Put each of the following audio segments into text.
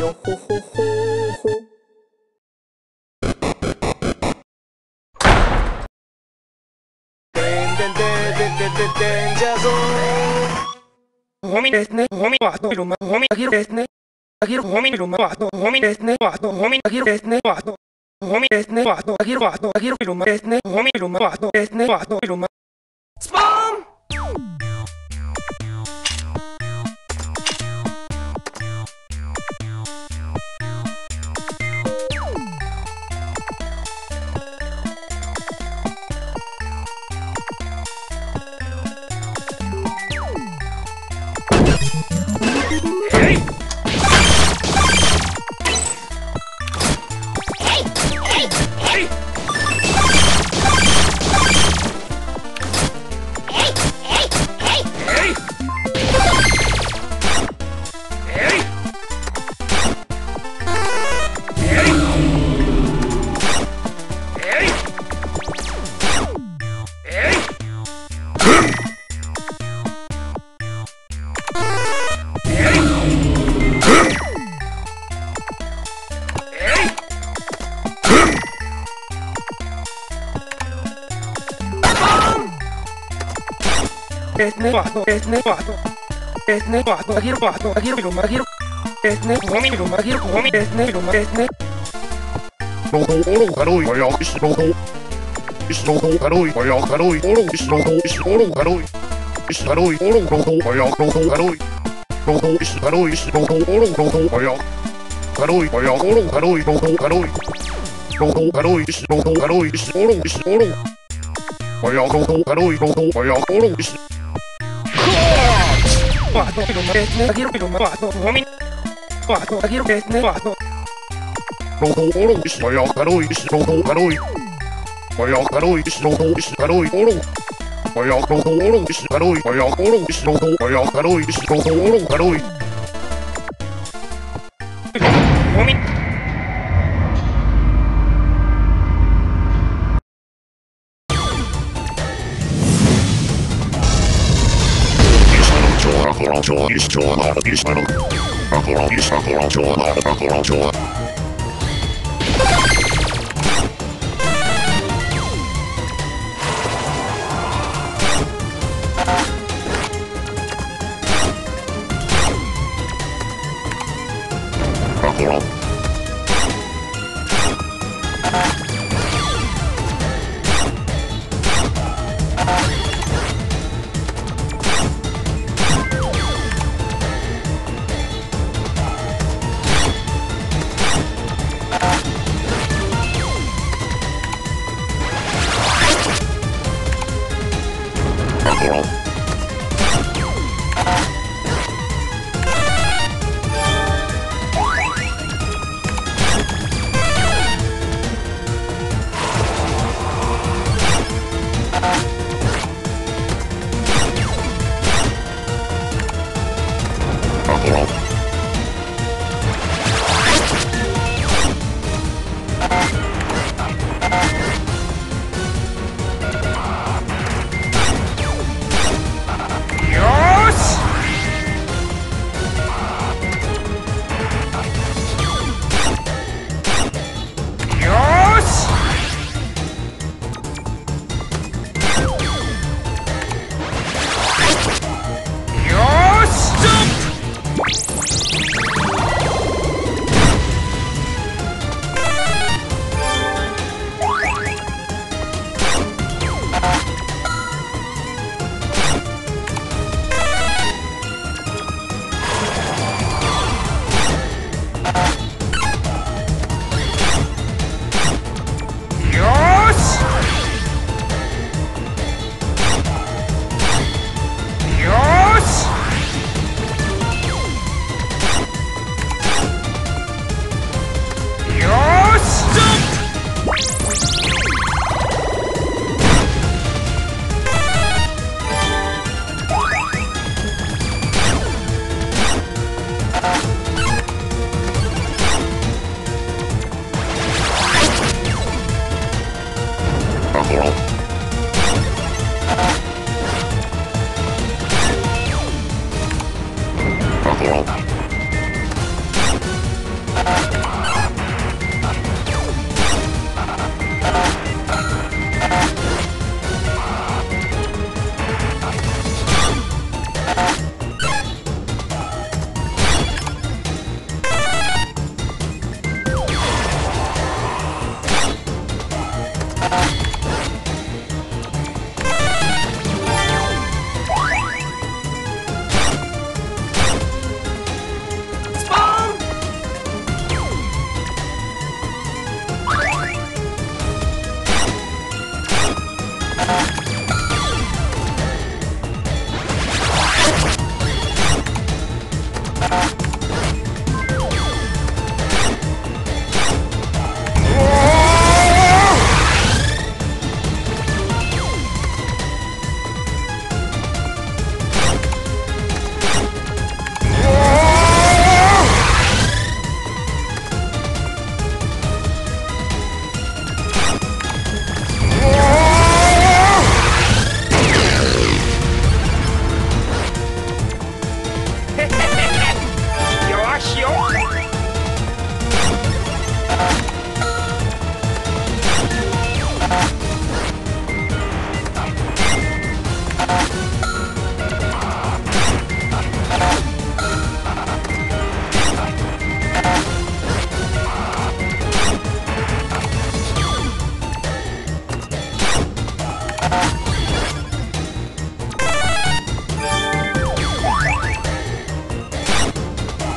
よほほほほゴミですね。ゴミはといるま、ゴミあげるですね。Agir homin luma vato homin esne vato homin agir esne vato homin esne vato agir vato agir luma esne homin luma vato esne vato luma ゴミいるま、あげるゴミですね。いるまですね。Roho Oro Haroi Oya Is Roho Is Roho Haroi Oya Haroi Oro Is Roho Is Oro Haroi Is Haroi Oro Roho Oya Roho Haroi Roho Is Haroi Is Roho Oro Roho Oya Haroi Oya Oro Haroi Roho Haroi Roho Haroi Is Roho Haroi Is Oro Is Oro Oya Roho Haroi Roho Oya Oro Is わゴミ。Joan is Joan Artis Menon. Akola is Akola Joan Art Akola Joan. doing.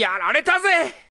やられたぜ。